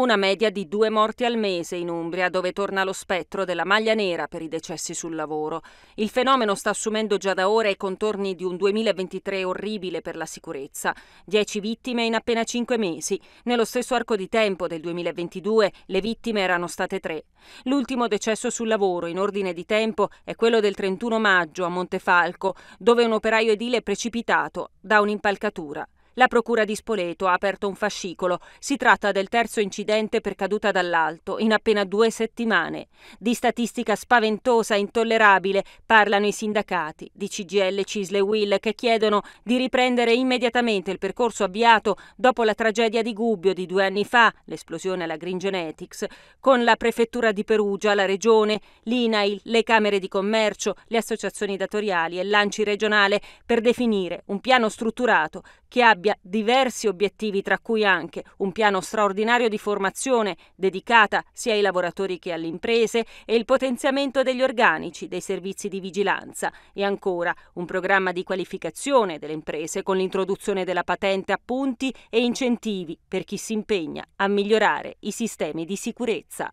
Una media di due morti al mese in Umbria, dove torna lo spettro della maglia nera per i decessi sul lavoro. Il fenomeno sta assumendo già da ora i contorni di un 2023 orribile per la sicurezza. Dieci vittime in appena cinque mesi. Nello stesso arco di tempo del 2022 le vittime erano state tre. L'ultimo decesso sul lavoro in ordine di tempo è quello del 31 maggio a Montefalco, dove un operaio edile è precipitato da un'impalcatura. La Procura di Spoleto ha aperto un fascicolo. Si tratta del terzo incidente per caduta dall'alto in appena due settimane. Di statistica spaventosa e intollerabile parlano i sindacati di CGL, Cisle e Will che chiedono di riprendere immediatamente il percorso avviato dopo la tragedia di Gubbio di due anni fa, l'esplosione alla Green Genetics, con la Prefettura di Perugia, la Regione, l'INAIL, le Camere di Commercio, le associazioni datoriali e l'ANCI regionale per definire un piano strutturato che abbia abbia diversi obiettivi, tra cui anche un piano straordinario di formazione dedicata sia ai lavoratori che alle imprese e il potenziamento degli organici dei servizi di vigilanza e ancora un programma di qualificazione delle imprese con l'introduzione della patente a punti e incentivi per chi si impegna a migliorare i sistemi di sicurezza.